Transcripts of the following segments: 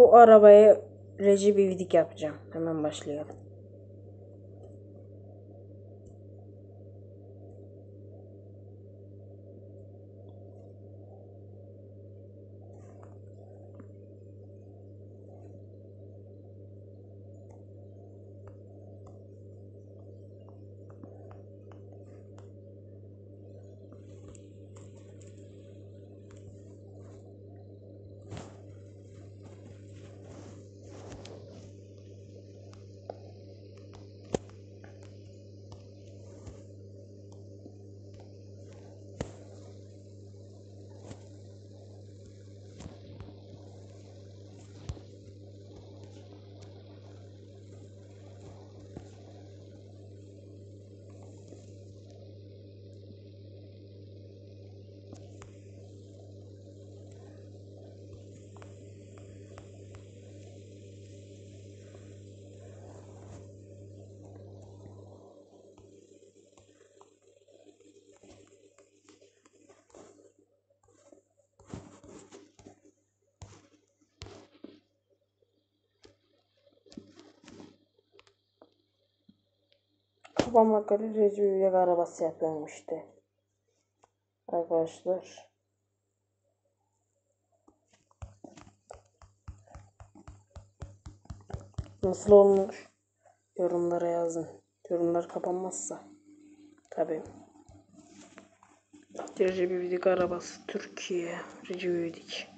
bu arabaya Recep İvedik yapacağım. Hemen başlayalım. Babama göre Recep İvedik arabası işte. Arkadaşlar. Nasıl olmuş? Yorumlara yazın. Yorumlar kapanmazsa. Tabii. Recep İvedik arabası Türkiye. Recep İvedik.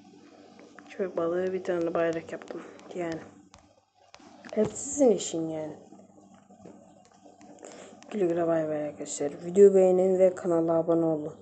Köpek balığı bir tane bayrak yaptım. Yani. Hep sizin işin yani. Güle güle bay bay arkadaşlar. Video beğenin ve kanala abone olun.